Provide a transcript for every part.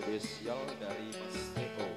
spesial dari Mas Teo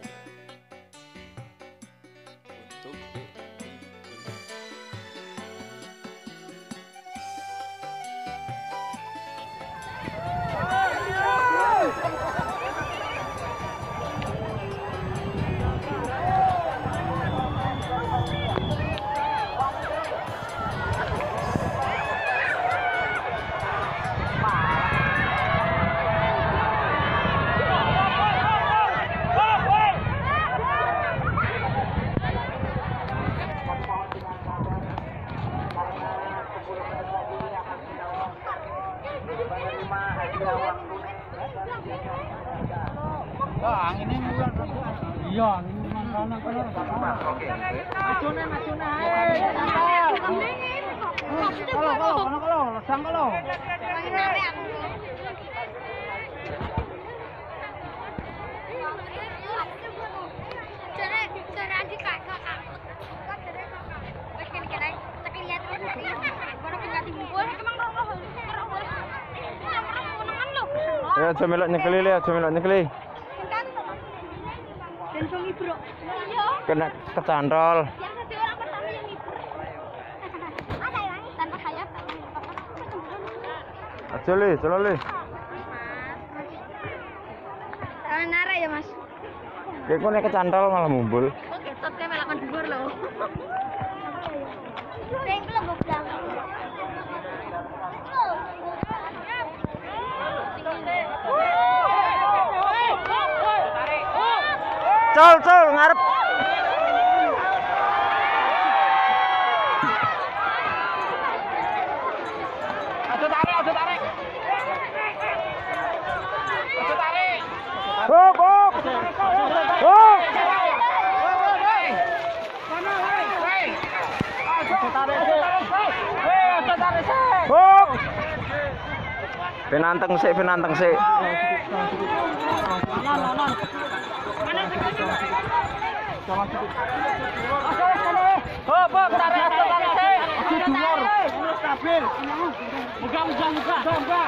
orang pertama yang ngibur. Ada yang tanpa sayap. Aja le, coba le. Tangan nara ya mas. Kayak kok nek kecantol malah mumbul. Ketot kayak melakukan dhuwur loh. Sing belum Col, col, ngarep. Aja tarik, aja tarik. Aja tarik. Hop, hop. Hop. Hop. Penanteng sik, penanteng sik. Hop, hop, tarik, aja tarik dhuwur. Stabil. Muka, muka, muka. Muka.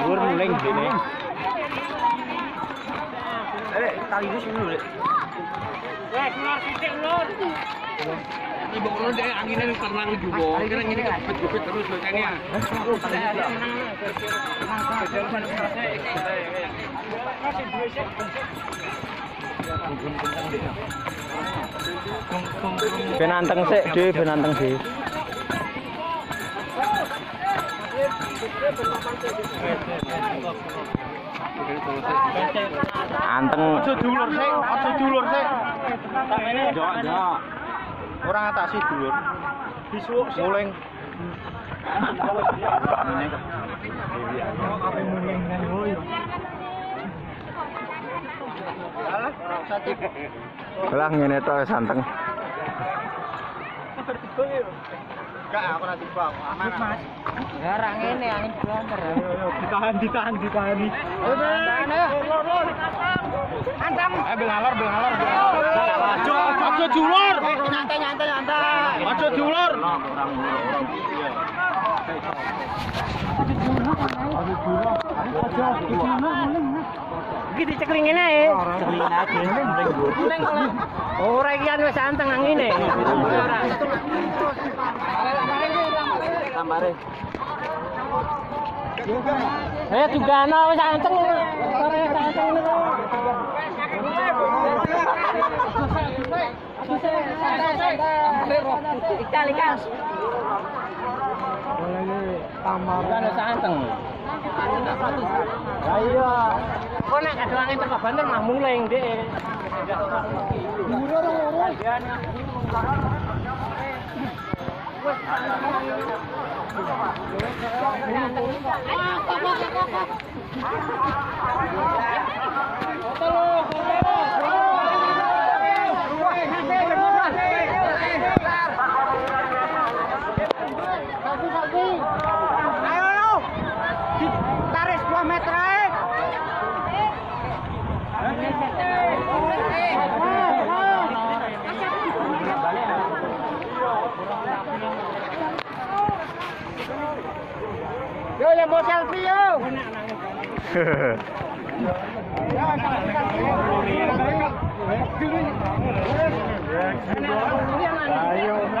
Dhuwur muling gini. Ibu kalau dia anginnya tenang juga, kira ini kebet-kebet terus bacanya. Penanteng sik, dhewe penanteng sik. anteng. Aja dulur sik aja dulur sik. Sakmene yo yo ora ngatasi dulur disuk muling. Lah ngene to santeng. Enggak, aku nanti bang. Aman, Mas. Garang ini angin. Ditahan, ditahan, ditahan. Tahan ayo. Antam. Eh, belalor, belalor. Aja, aja. Nyantai nyantai nyantai. Aja dulur. Iki ae. Ora iki kan wis anteng nang ngene. Ora. kamare. Eh juga ana wis anteng. Sore anteng niku. Ini kamar. Kan wis anteng. Ya iya. Kok nek ada angin teko Banten mah muleng dhek. Ya ora ora. 哇！好好好好好！好了，好了。Yang mau selfie yo. Ayo. Ini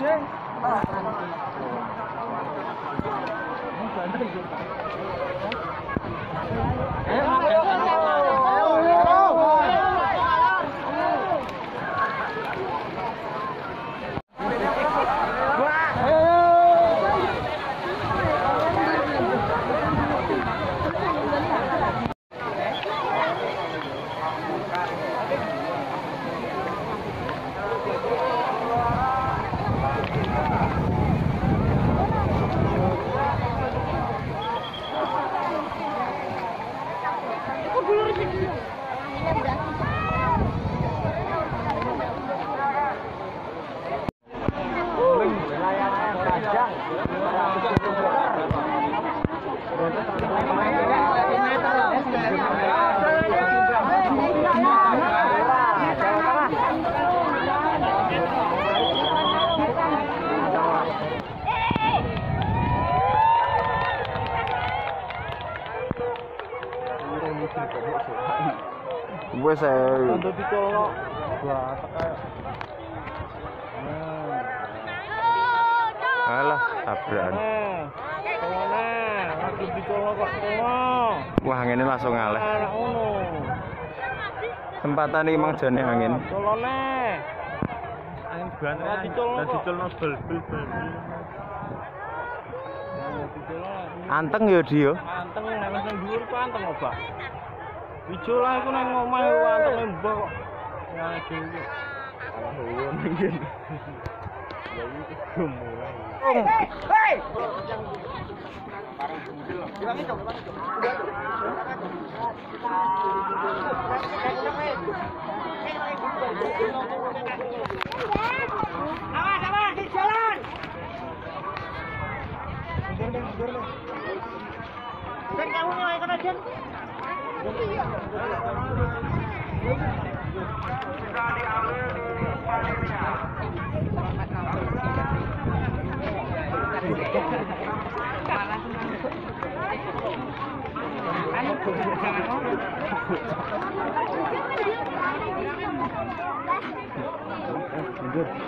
kan mulai. Ayo. Ayo. Betul. Wes ae. Alah, tabrakan. Wah, angin langsung ngaleh. Tempatan ini emang jane angin. Anteng ya dia. Anteng nek wis dhuwur ku anteng kok, Pak. Ijo lah aku nang omah ku antem mbok kok. Ya iki. Alah yo mungkin. Ya iki gemulai. Hei. Bareng Awas, awas, di jalan. Jalan, jalan. Jalan, jalan. Jalan, jalan. Jalan, jalan. bisa diambil di panennya.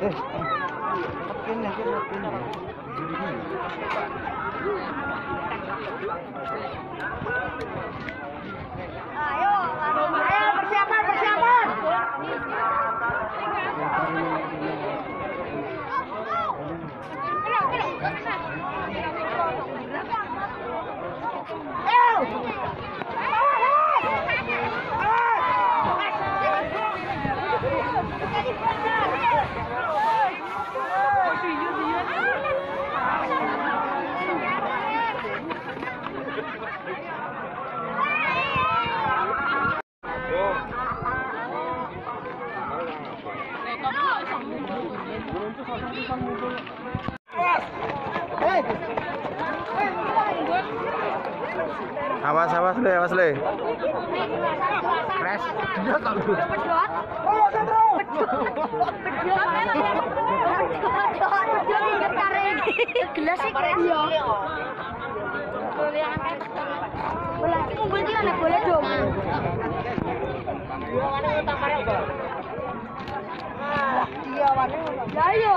Eh. Awas awas le, awas le. Crash. Pedot. Pedot. Oh, sentro. Pedot. Pedot. Pedot inget tarik. Gelas sih keren. Iya. Bola, iki ana bola dong. Kare? Iya. Ya iya.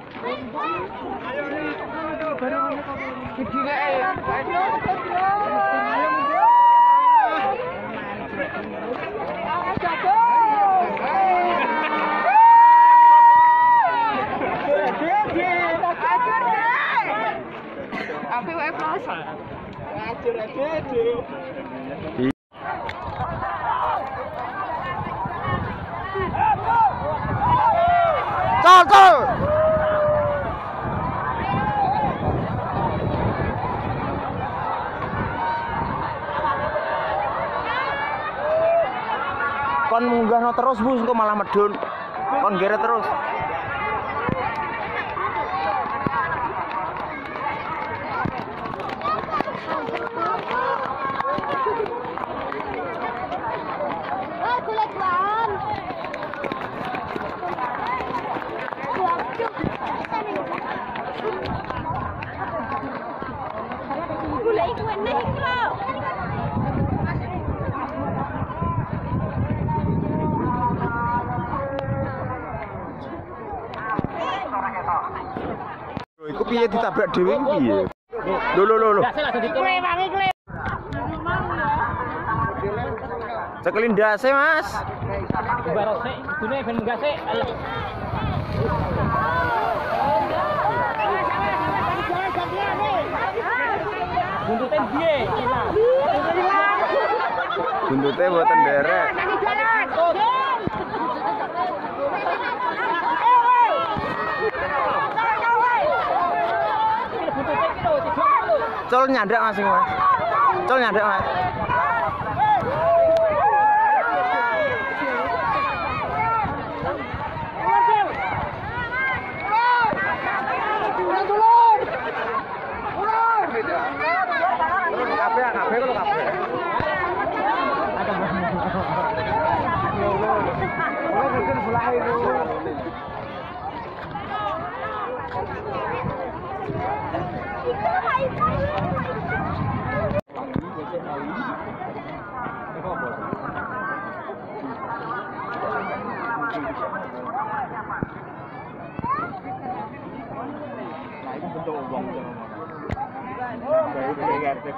Ayo, malah medun. Kon terus. Lho, iku piye ditabrak dhewe iki piye? Lho lho lho lho. Cekelin dase, Mas. Barok sik, kudune ben munggah sik. Buntutin piye? Buntute mboten derek. Col nyandak Mas sing Mas. Col nyandak Mas. Kabeh Kalau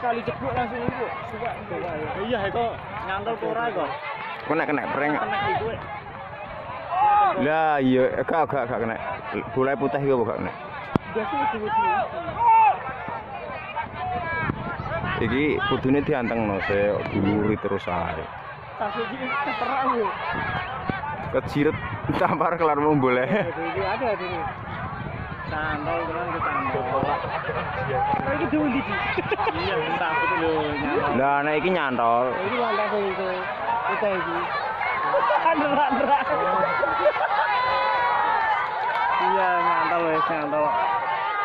sekali ceblok langsung iku. Iya, itu nyantol ora kok. Kena kena prank. Lah iya gak gak gak kena. Bola putih iku gak kena. Iki kudune diantengno se duluri terus ae. Tas iki keterak yo. Kejiret tampar kelar mau boleh. Iki ada Santol tenan ketan. Lah iki diundi di. Iya, tak putu. Lah nek iki nyantol. Iki lantas itu. Kita iki. Andra-andra. Iya, nyantol wis nyantol.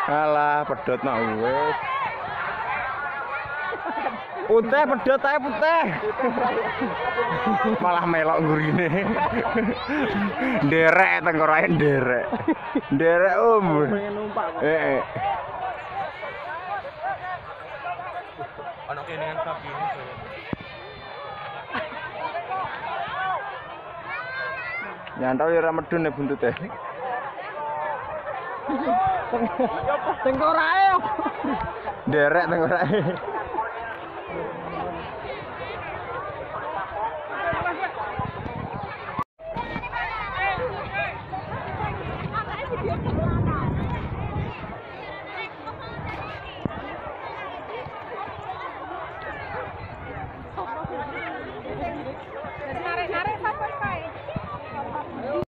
Alah, pedot nak wis. Putih pedot ae putih. Malah melok ngurine. Nderek tengkorae nderek. Nderek om. Numpak kok. Eh. Ono kene kan sapi ini. Nyantol ya ora medun nek buntute. Tengkorae. Nderek tengkorae.